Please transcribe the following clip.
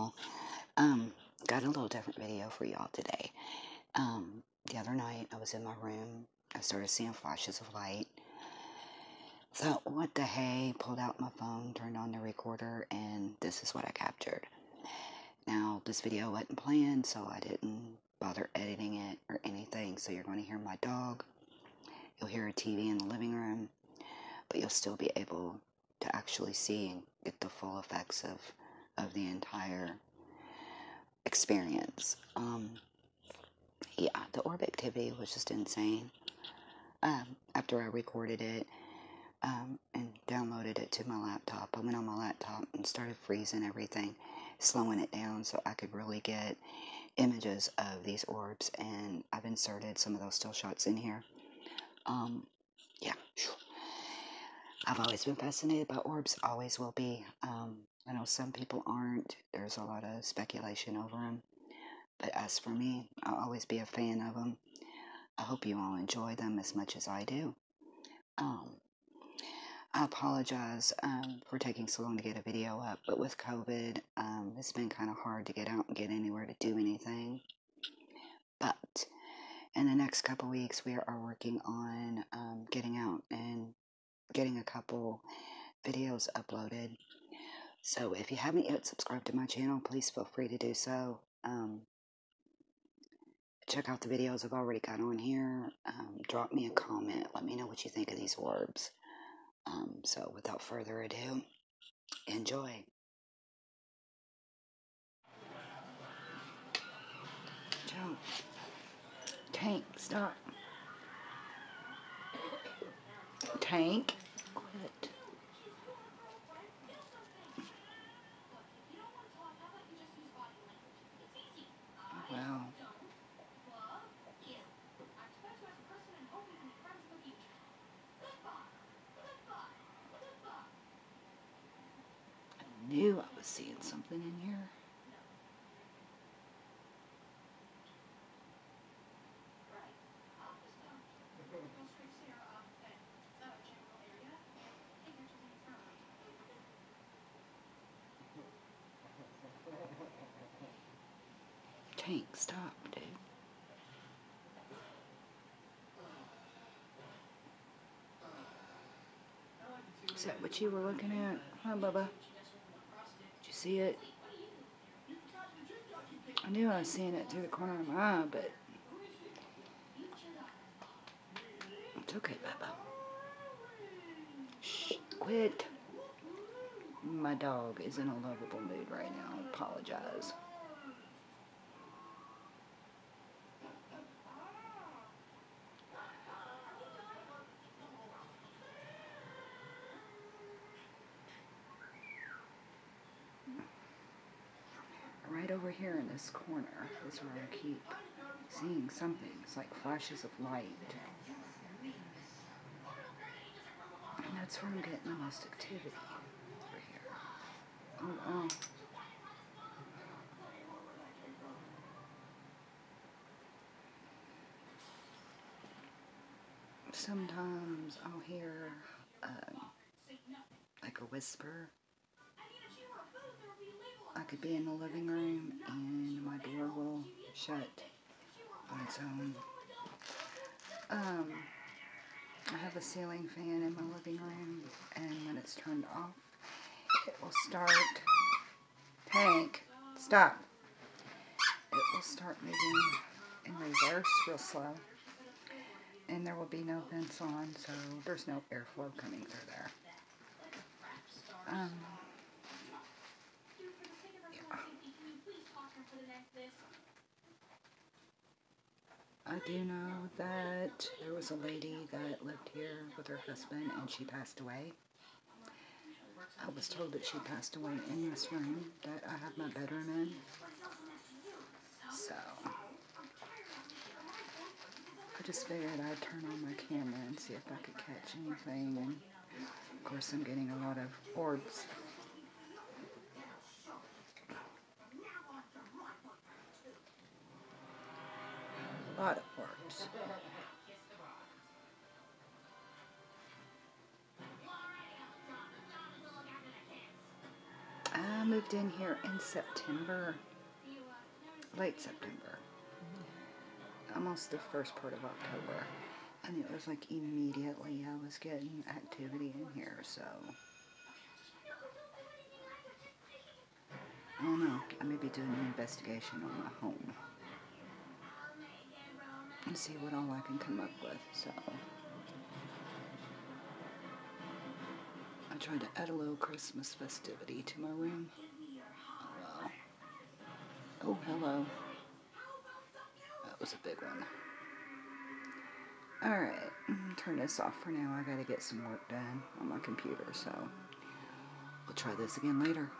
channel. Um, got a little different video for y'all today. Um, the other night I was in my room. I started seeing flashes of light. So what the hey? Pulled out my phone, turned on the recorder, and this is what I captured. Now this video wasn't planned, so I didn't bother editing it or anything. So you're going to hear my dog. You'll hear a TV in the living room, but you'll still be able to actually see and get the full effects of of the entire experience. Um, yeah, the orb activity was just insane. Um, after I recorded it um, and downloaded it to my laptop, I went on my laptop and started freezing everything, slowing it down so I could really get images of these orbs. And I've inserted some of those still shots in here. Um. I've always been fascinated by orbs, always will be. Um, I know some people aren't. There's a lot of speculation over them. But as for me, I'll always be a fan of them. I hope you all enjoy them as much as I do. Um, I apologize um, for taking so long to get a video up, but with COVID, um, it's been kind of hard to get out and get anywhere to do anything. But in the next couple weeks, we are working on um, getting out and getting a couple videos uploaded. So if you haven't yet subscribed to my channel, please feel free to do so. Um, check out the videos I've already got on here. Um, drop me a comment. Let me know what you think of these orbs. Um, so without further ado, enjoy. Joe. Tank, stop. Tank. Quit. Wow. I knew I was seeing something in here. Tank, stop, dude. Is that what you were looking at? Huh, Bubba? See it? I knew I was seeing it through the corner of my eye, but it's okay, Bubba. Shh, quit. My dog is in a lovable mood right now. I apologize. right over here in this corner is where I keep seeing something. It's like flashes of light. And that's where I'm getting the most activity. Over here. Oh, oh. Sometimes I'll hear um, like a whisper I could be in the living room shut on its own. Um, I have a ceiling fan in my living room and when it's turned off, it will start, Tank, stop. It will start moving in reverse real slow and there will be no vents on so there's no airflow coming through there. Um, I do know that there was a lady that lived here with her husband and she passed away. I was told that she passed away in this room that I have my bedroom in. So, I just figured I'd turn on my camera and see if I could catch anything. And of course, I'm getting a lot of orbs lot of orbs. I'm moved in here in September, late September, almost the first part of October. And it was like immediately I was getting activity in here, so. I don't know. I may be doing an investigation on my home. And see what all I can come up with, so. I tried to add a little Christmas festivity to my room. Oh, hello. That was a big one. Alright, mm, turn this off for now. I gotta get some work done on my computer, so we'll try this again later.